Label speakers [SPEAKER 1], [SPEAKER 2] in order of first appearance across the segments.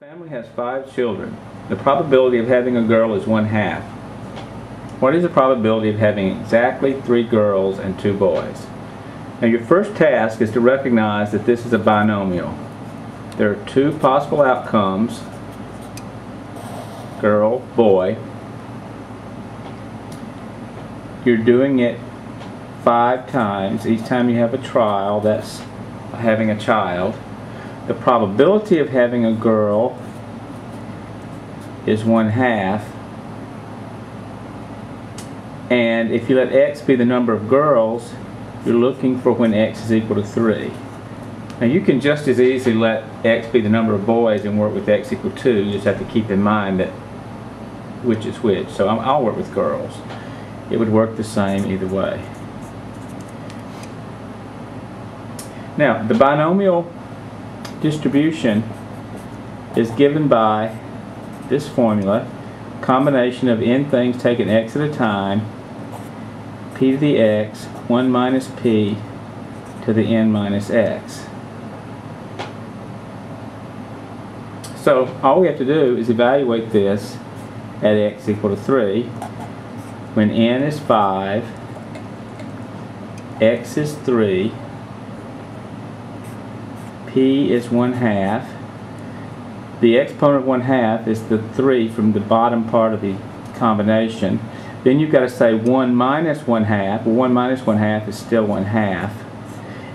[SPEAKER 1] Family has five children. The probability of having a girl is one half. What is the probability of having exactly three girls and two boys? Now your first task is to recognize that this is a binomial. There are two possible outcomes, girl, boy. You're doing it five times. Each time you have a trial, that's having a child. The probability of having a girl is one half. And if you let x be the number of girls, you're looking for when x is equal to 3. Now you can just as easily let x be the number of boys and work with x equal 2. You just have to keep in mind that which is which. So I'll work with girls. It would work the same either way. Now, the binomial distribution is given by this formula, combination of n things taken x at a time, p to the x, 1 minus p to the n minus x. So all we have to do is evaluate this at x equal to 3 when n is 5, x is 3, p is 1 half. The exponent of 1 half is the 3 from the bottom part of the combination. Then you've got to say 1 minus 1 half. Well, 1 minus 1 half is still 1 half.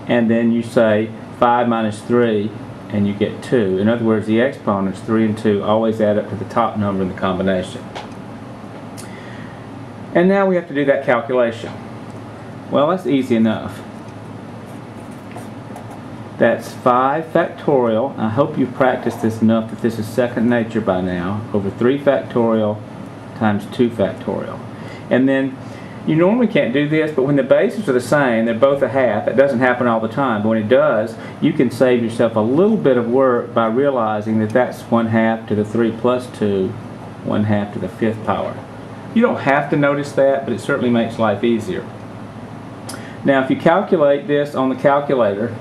[SPEAKER 1] And then you say 5 minus 3 and you get 2. In other words, the exponents, 3 and 2, always add up to the top number in the combination. And now we have to do that calculation. Well, that's easy enough. That's 5 factorial. I hope you've practiced this enough that this is second nature by now. Over 3 factorial times 2 factorial. And then you normally can't do this, but when the bases are the same, they're both a half. It doesn't happen all the time, but when it does, you can save yourself a little bit of work by realizing that that's 1 half to the 3 plus 2, 1 half to the fifth power. You don't have to notice that, but it certainly makes life easier. Now, if you calculate this on the calculator,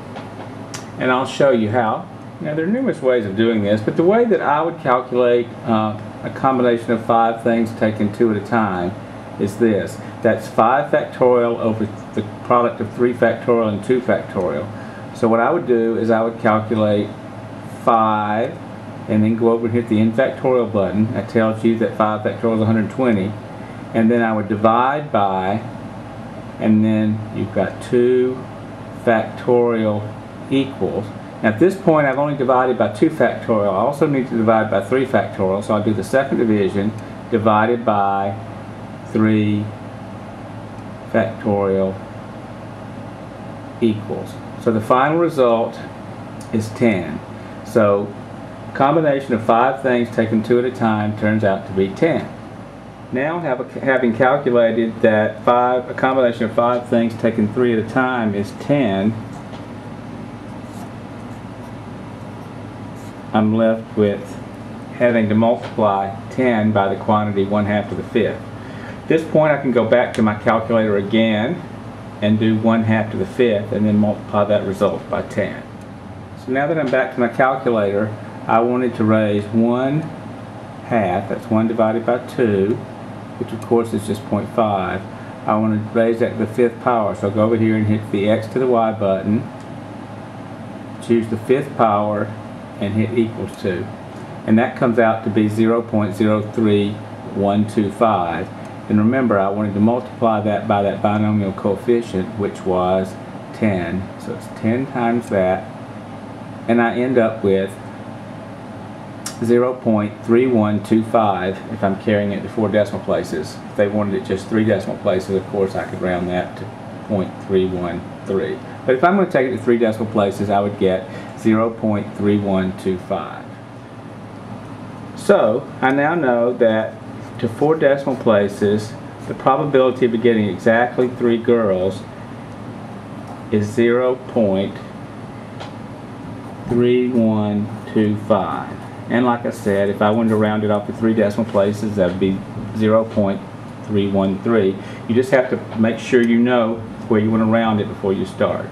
[SPEAKER 1] and I'll show you how. Now there are numerous ways of doing this, but the way that I would calculate uh, a combination of five things taken two at a time is this. That's 5 factorial over the product of 3 factorial and 2 factorial. So what I would do is I would calculate 5 and then go over and hit the n factorial button. That tells you that 5 factorial is 120. And then I would divide by, and then you've got 2 factorial equals. At this point I've only divided by 2 factorial. I also need to divide by 3 factorial. So I'll do the second division divided by 3 factorial equals. So the final result is 10. So combination of five things taken two at a time turns out to be 10. Now have a, having calculated that five, a combination of five things taken three at a time is 10, I'm left with having to multiply 10 by the quantity 1 half to the fifth. At this point I can go back to my calculator again and do 1 half to the fifth and then multiply that result by 10. So now that I'm back to my calculator I wanted to raise 1 half, that's 1 divided by 2, which of course is just 0.5. I want to raise that to the fifth power so I'll go over here and hit the x to the y button, choose the fifth power and hit equals to. And that comes out to be 0.03125. And remember, I wanted to multiply that by that binomial coefficient, which was 10. So it's 10 times that. And I end up with 0.3125 if I'm carrying it to four decimal places. If they wanted it just three decimal places, of course, I could round that to 0.313. But if I'm going to take it to three decimal places, I would get 0.3125. So, I now know that to four decimal places, the probability of getting exactly three girls is 0.3125. And like I said, if I wanted to round it off to three decimal places, that would be 0.313. You just have to make sure you know where you want to round it before you start.